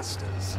masters.